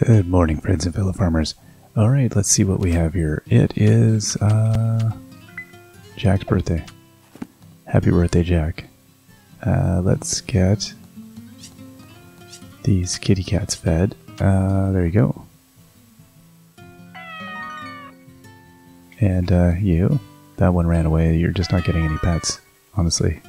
Good morning, friends and fellow farmers. All right, let's see what we have here. It is uh, Jack's birthday. Happy birthday, Jack. Uh, let's get these kitty cats fed. Uh, there you go. And uh, you, that one ran away. You're just not getting any pets, honestly.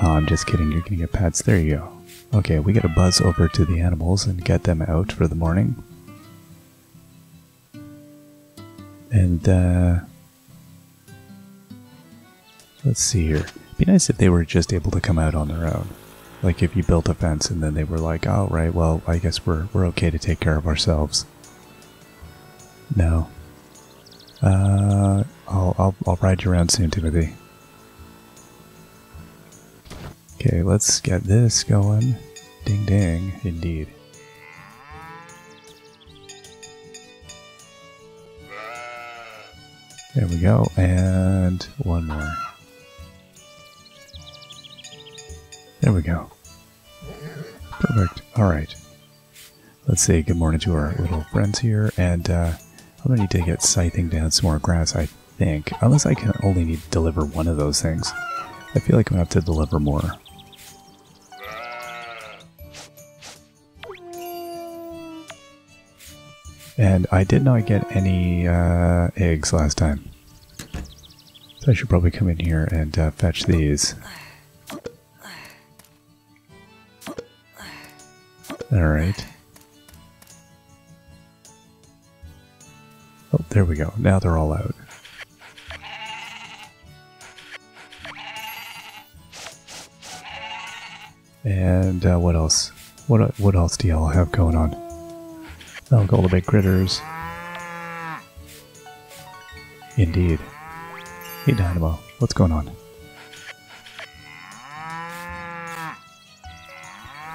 Oh, I'm just kidding. You're gonna get pets. There you go. Okay, we gotta buzz over to the animals and get them out for the morning. And, uh, let's see here. It'd Be nice if they were just able to come out on their own. Like if you built a fence and then they were like, oh, right, well, I guess we're, we're okay to take care of ourselves. No. Uh, I'll, I'll, I'll ride you around soon, Timothy. Okay, let's get this going. Ding ding, indeed. There we go, and one more. There we go. Perfect. Alright. Let's say good morning to our little friends here, and uh, I'm gonna need to get scything down some more grass, I think. Unless I can only need to deliver one of those things. I feel like I'm gonna have to deliver more. And I did not get any uh, eggs last time. So I should probably come in here and uh, fetch these. Alright. Oh, there we go. Now they're all out. And uh, what else? What what else do y'all have going on? The big critters. Indeed. Hey Dynamo, what's going on?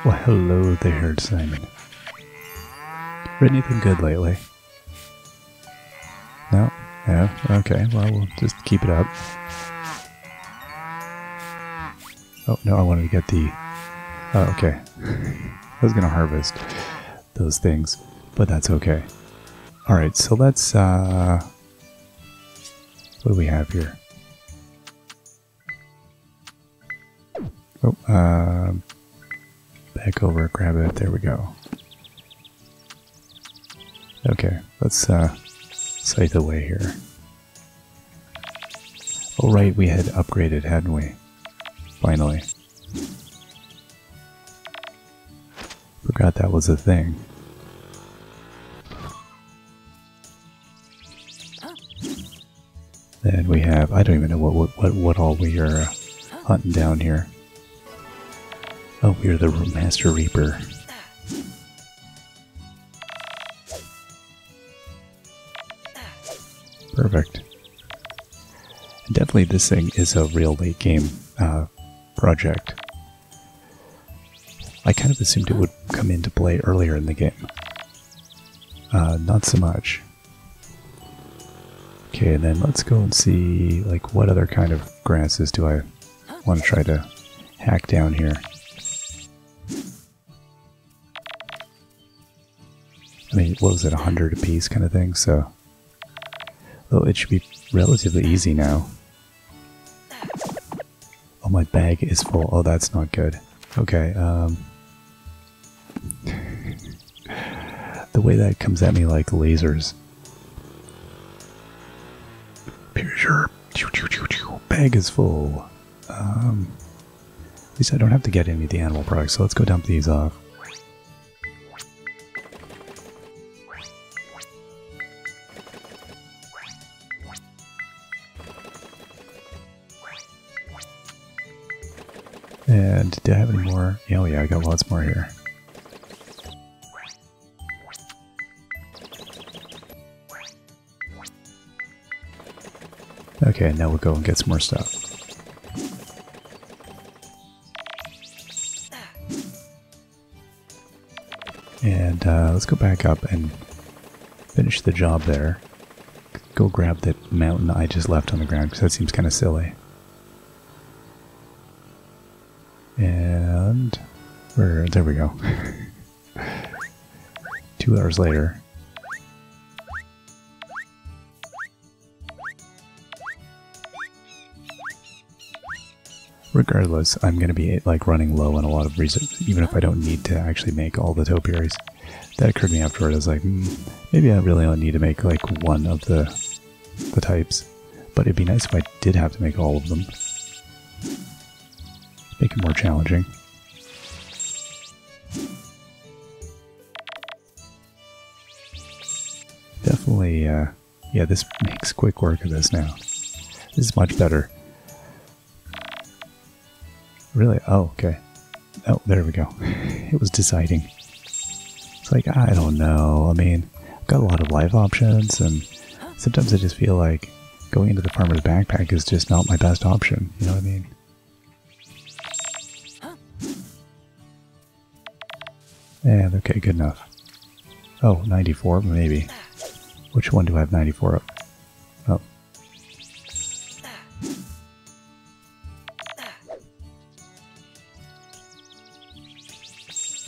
Well, hello there, Simon. Read anything good lately? No? Yeah? Okay, well, we'll just keep it up. Oh, no, I wanted to get the... Oh, okay. I was going to harvest those things, but that's okay. Alright, so let's... Uh, what do we have here? Oh, uh, back over, grab it. There we go. Okay, let's uh, scythe away here. Oh right, we had upgraded, hadn't we? Finally. Forgot that was a thing. Then we have, I don't even know what what, what, what all we are uh, hunting down here. Oh, we're the Master Reaper. Perfect. Definitely this thing is a real late game uh, project. I kind of assumed it would come into play earlier in the game. Uh, not so much. Okay, and then let's go and see, like, what other kind of grasses do I want to try to hack down here. I mean, what was it, 100 apiece kind of thing, so... Well, it should be relatively easy now. Oh, my bag is full. Oh, that's not good. Okay, um... the way that comes at me like lasers. Pure bag is full. Um, at least I don't have to get any of the animal products, so let's go dump these off. And do I have any more? Oh yeah, I got lots more here. Okay, now we'll go and get some more stuff. And uh, let's go back up and finish the job there. Go grab that mountain I just left on the ground because that seems kind of silly. And where? There we go. two hours later. Regardless, I'm going to be like running low on a lot of reasons, even if I don't need to actually make all the topiaries. That occurred to me afterward. I was like, mm, maybe I really only need to make like one of the the types. But it'd be nice if I did have to make all of them. Make it more challenging. Definitely, uh, yeah, this makes quick work of this now. This is much better. Really? Oh, okay. Oh, there we go. It was deciding. It's like, I don't know. I mean, I've got a lot of life options, and sometimes I just feel like going into the farmer's backpack is just not my best option. You know what I mean? And okay, good enough. Oh, 94, maybe. Which one do I have 94 of?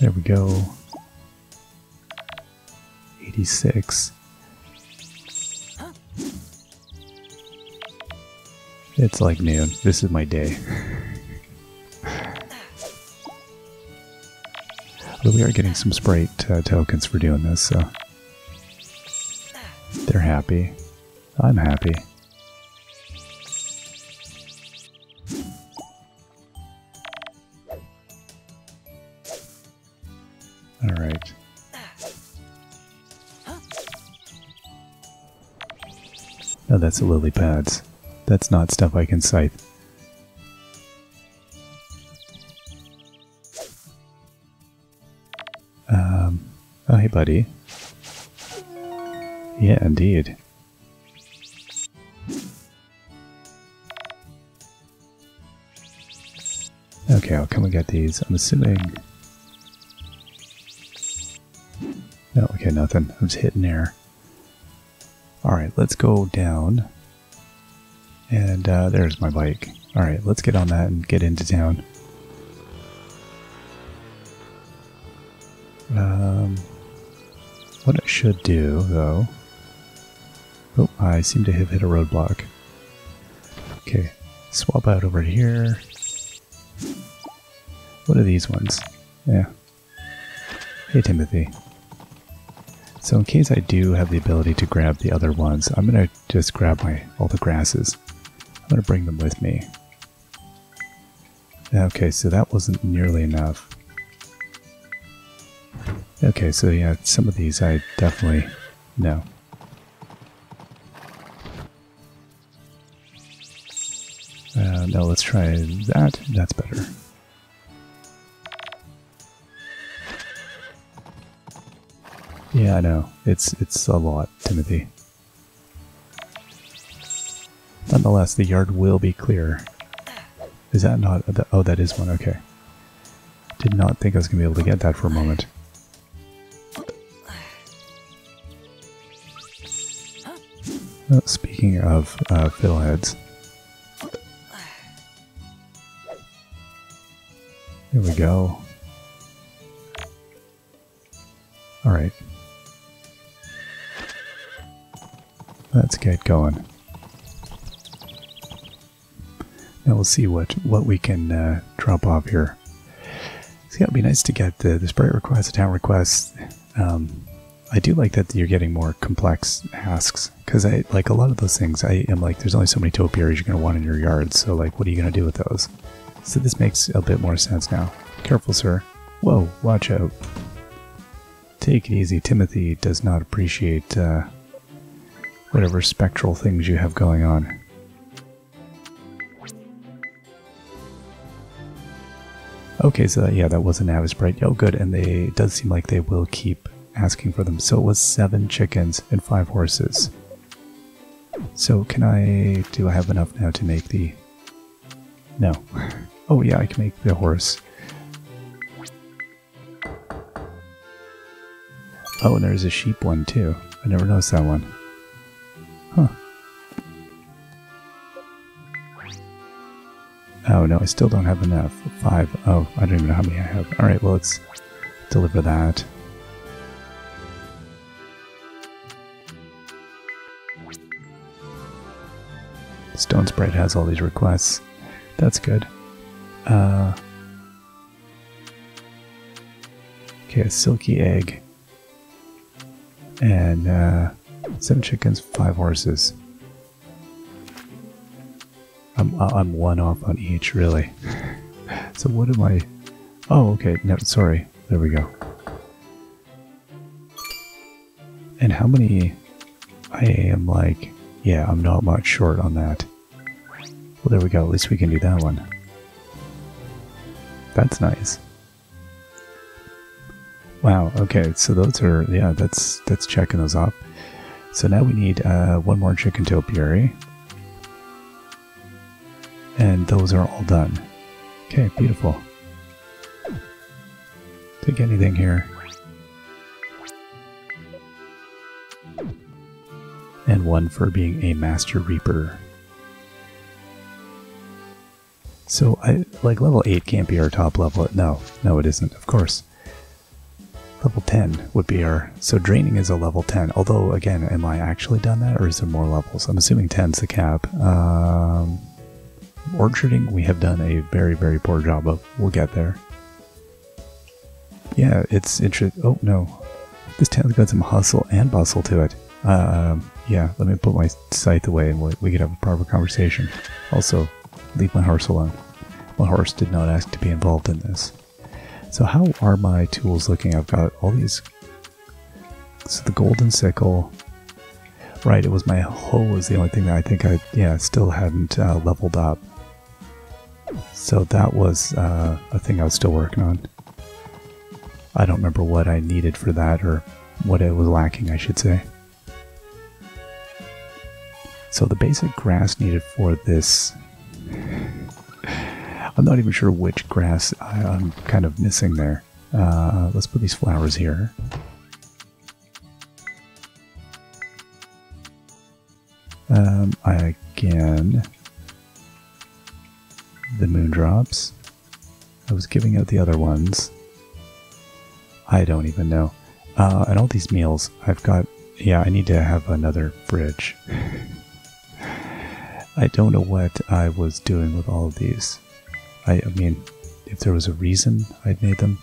There we go. 86. It's like noon. This is my day. Although we are getting some Sprite uh, tokens for doing this, so... They're happy. I'm happy. Oh, that's the lily pads. That's not stuff I can scythe. Um, oh hey buddy. Yeah, indeed. Okay, I'll come and get these. I'm assuming... No, okay, nothing. I'm just hitting air. Alright, let's go down. And uh, there's my bike. Alright, let's get on that and get into town. Um, what I should do, though... Oh, I seem to have hit a roadblock. Okay, swap out over here. What are these ones? Yeah. Hey, Timothy. So in case I do have the ability to grab the other ones, I'm going to just grab my all the grasses. I'm going to bring them with me. Okay, so that wasn't nearly enough. Okay, so yeah, some of these I definitely... know. Uh, no, let's try that. That's better. Yeah, I know. It's it's a lot, Timothy. Nonetheless, the yard will be clear. Is that not... Oh, that is one. Okay. Did not think I was going to be able to get that for a moment. Oh, speaking of uh, fiddleheads. There we go. Alright. Get going. Now we'll see what, what we can uh, drop off here. Yeah, it'd be nice to get the, the sprite requests, the town requests. Um, I do like that you're getting more complex asks because I like a lot of those things. I am like, there's only so many topiaries you're going to want in your yard. So like, what are you going to do with those? So this makes a bit more sense now. Careful, sir. Whoa, watch out. Take it easy. Timothy does not appreciate uh, whatever spectral things you have going on. Okay, so that, yeah, that was an Avis Sprite. Oh, good, and they it does seem like they will keep asking for them. So it was seven chickens and five horses. So can I... do I have enough now to make the... No. Oh yeah, I can make the horse. Oh, and there's a sheep one too. I never noticed that one. Huh. Oh, no, I still don't have enough. Five. Oh, I don't even know how many I have. All right, well, let's deliver that. Stone Sprite has all these requests. That's good. Uh, okay, a silky egg. And uh, seven chickens, five horses. I'm, uh, I'm one off on each, really. so what am I... Oh, okay. No, sorry. There we go. And how many... I am like... Yeah, I'm not much short on that. Well, there we go. At least we can do that one. That's nice. Wow, okay, so those are, yeah, that's that's checking those off. So now we need uh, one more chicken topiary. And those are all done. Okay, beautiful. Take anything here. And one for being a Master Reaper. So, I like level 8 can't be our top level. No, no it isn't, of course. Level 10 would be our... So draining is a level 10. Although, again, am I actually done that or is there more levels? I'm assuming 10's the cap. Um, orcharding, we have done a very, very poor job of. We'll get there. Yeah, it's interesting. Oh, no. This town's got some hustle and bustle to it. Um, yeah, let me put my scythe away and we, we could have a proper conversation. Also, leave my horse alone. My horse did not ask to be involved in this. So how are my tools looking? I've got all these... So the golden sickle... Right, it was my hoe was the only thing that I think I, yeah, still hadn't uh, leveled up. So that was uh, a thing I was still working on. I don't remember what I needed for that or what it was lacking, I should say. So the basic grass needed for this... I'm not even sure which grass I, am kind of missing there. Uh, let's put these flowers here. Um, I, again, the moondrops. I was giving out the other ones. I don't even know. Uh, and all these meals, I've got, yeah, I need to have another fridge. I don't know what I was doing with all of these. I, I, mean, if there was a reason I'd made them,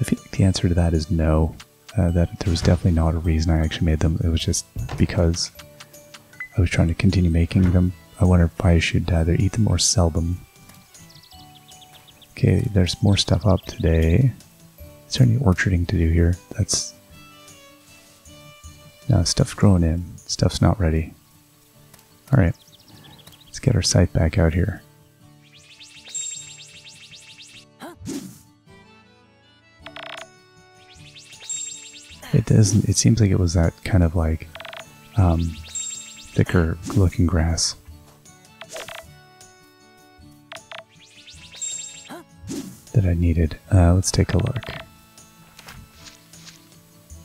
I feel like the answer to that is no. Uh, that there was definitely not a reason I actually made them. It was just because I was trying to continue making them. I wonder if I should either eat them or sell them. Okay, there's more stuff up today. Is there any orcharding to do here? That's... No, stuff's growing in. Stuff's not ready. Alright. Let's get our scythe back out here. It doesn't. It seems like it was that kind of like um, thicker looking grass. that I needed. Uh, let's take a look.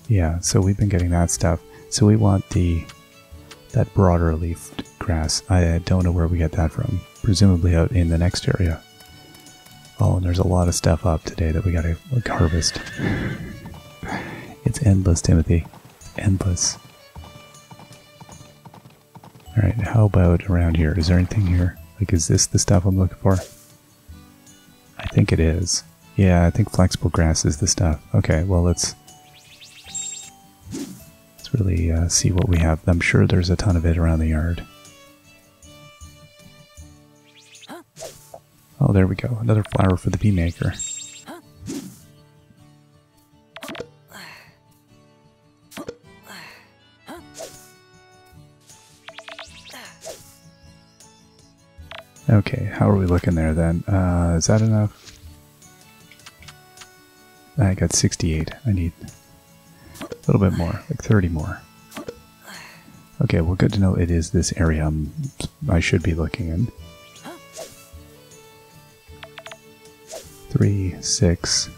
Yeah, so we've been getting that stuff. So we want the that broader leafed grass. I don't know where we get that from. Presumably out in the next area. Oh, and there's a lot of stuff up today that we gotta like harvest. It's endless, Timothy. Endless. Alright, how about around here? Is there anything here? Like, is this the stuff I'm looking for? I think it is. Yeah, I think flexible grass is the stuff. Okay, well, let's... Let's really uh, see what we have. I'm sure there's a ton of it around the yard. Oh, there we go. Another flower for the bee maker. Okay, how are we looking there then? Uh, is that enough? I got 68. I need a little bit more, like 30 more. Okay, well good to know it is this area I'm, I should be looking in. Three, six.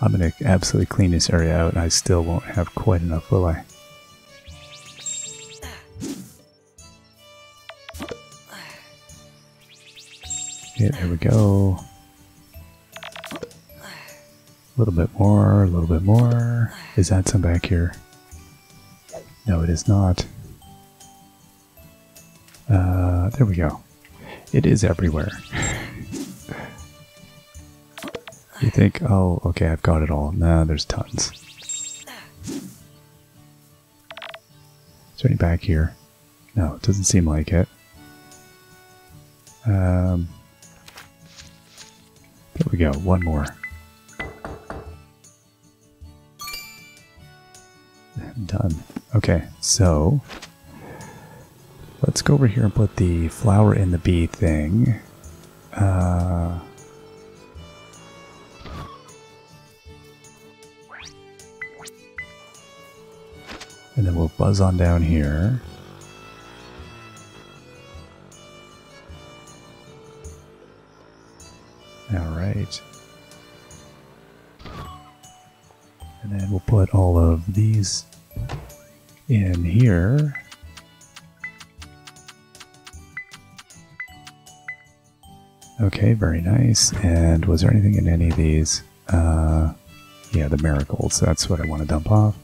I'm gonna absolutely clean this area out and I still won't have quite enough, will I? Okay, there we go. A little bit more, a little bit more. Is that some back here? No, it is not. Uh, there we go. It is everywhere. you think, oh, okay, I've got it all. Nah, there's tons. Is there any back here? No, it doesn't seem like it. Um, there we go, one more. Done. Okay, so let's go over here and put the flower in the bee thing. Uh, and then we'll buzz on down here. These in here. Okay, very nice. And was there anything in any of these? Uh, yeah, the miracles. That's what I want to dump off.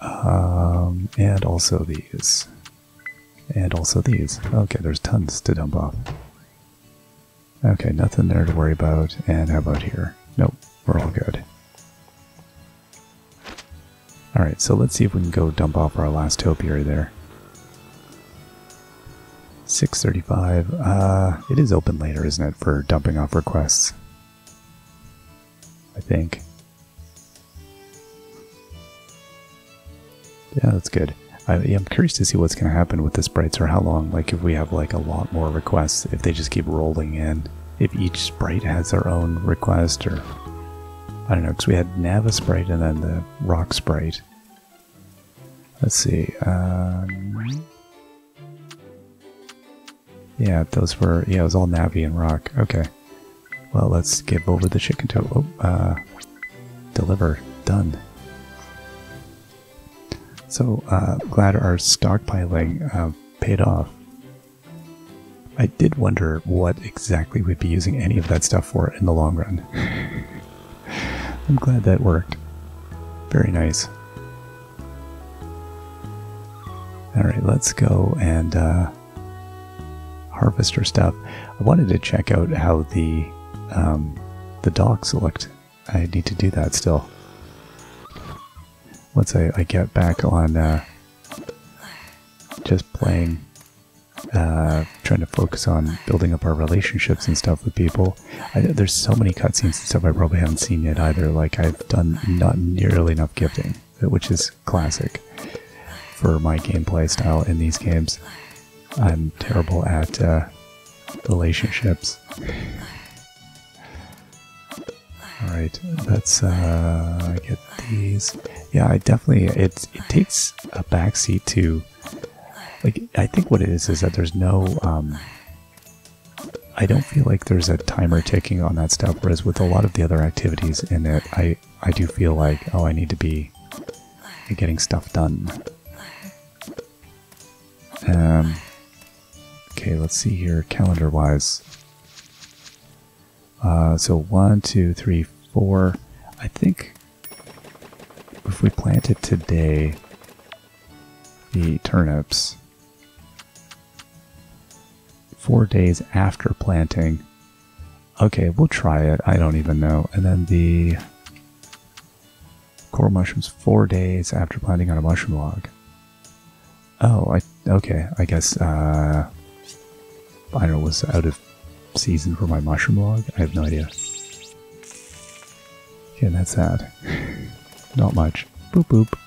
Um, and also these. And also these. Okay, there's tons to dump off. Okay, nothing there to worry about. And how about here? Nope, we're all good. Alright, so let's see if we can go dump off our last topiary there. 635. Uh, it is open later, isn't it, for dumping off requests? I think. Yeah, that's good. I, am curious to see what's going to happen with the sprites or how long, like if we have like a lot more requests, if they just keep rolling in, if each sprite has their own request or I don't know, because we had Nava sprite and then the rock sprite. Let's see. Um, yeah, those were, yeah, it was all Navi and rock. Okay. Well, let's give over the chicken toe. Oh, uh, deliver. Done. So, uh, glad our stockpiling uh, paid off. I did wonder what exactly we'd be using any of that stuff for in the long run. I'm glad that worked. Very nice. Alright, let's go and uh, harvest our stuff. I wanted to check out how the um, the docks looked. I need to do that still. Once I, I get back on uh, just playing, uh, trying to focus on building up our relationships and stuff with people. I, there's so many cutscenes and stuff I probably haven't seen yet either. Like I've done not nearly enough gifting, which is classic for my gameplay style in these games. I'm terrible at uh, relationships. Alright, let's uh, get these. Yeah, I definitely, it, it takes a backseat to, like, I think what it is is that there's no, um, I don't feel like there's a timer ticking on that stuff, whereas with a lot of the other activities in it, I, I do feel like, oh, I need to be getting stuff done. Um, okay, let's see here, calendar-wise. Uh, so one, two, three, four. I think if we planted today the turnips, four days after planting. Okay, we'll try it. I don't even know. And then the coral mushrooms four days after planting on a mushroom log. Oh, I okay. I guess uh, know. Was out of season for my mushroom log? I have no idea. Okay, that's that. Not much. Boop boop.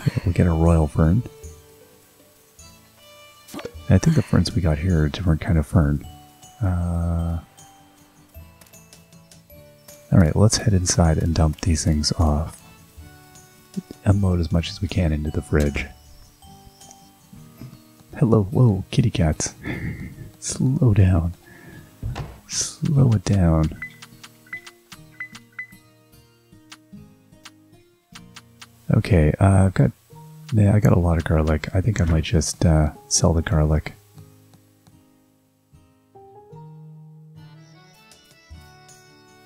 Okay, we'll get a royal fern. And I think the ferns we got here are a different kind of fern. Uh, Alright, let's head inside and dump these things off. Unload as much as we can into the fridge. Hello, whoa, kitty cats. Slow down. Slow it down. Okay, uh, I've got, yeah, I got a lot of garlic. I think I might just uh, sell the garlic.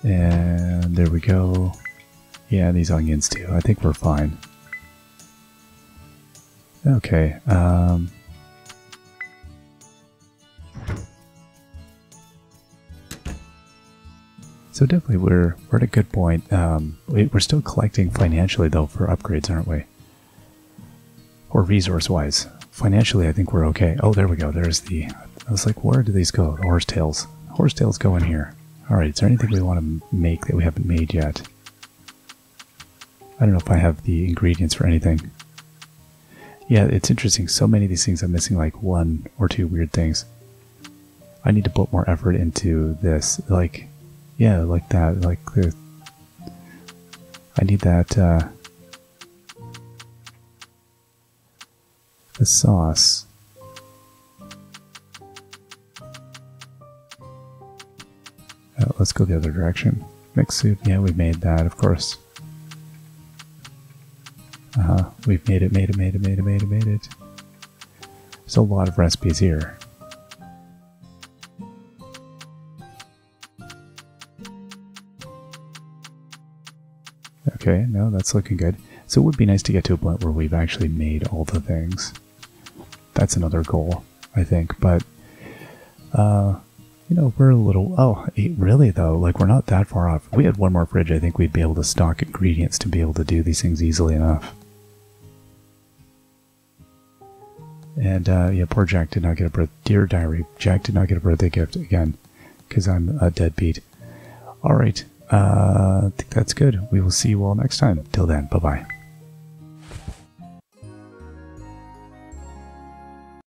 And there we go. Yeah, these onions too. I think we're fine. Okay. Um, so definitely we're we're at a good point. Um, we, we're still collecting financially though for upgrades, aren't we? Or resource wise. Financially, I think we're okay. Oh, there we go. There's the. I was like, where do these go? The horsetails. Horsetails go in here. All right. Is there anything we want to make that we haven't made yet? I don't know if I have the ingredients for anything. Yeah, it's interesting. So many of these things I'm missing like one or two weird things. I need to put more effort into this. Like, yeah, like that. Like the. I need that. Uh, the sauce. Uh, let's go the other direction. Mixed soup. Yeah, we made that, of course. Uh huh. We've made it, made it, made it, made it, made it, made it. There's a lot of recipes here. Okay, no, that's looking good. So it would be nice to get to a point where we've actually made all the things. That's another goal, I think. But, uh, you know, we're a little. Oh, really though? Like we're not that far off. If we had one more fridge, I think we'd be able to stock ingredients to be able to do these things easily enough. And uh, yeah, poor Jack did not get a birth. Dear diary, Jack did not get a birthday gift again because I'm a deadbeat. All right, uh, I think that's good. We will see you all next time. Till then, bye bye.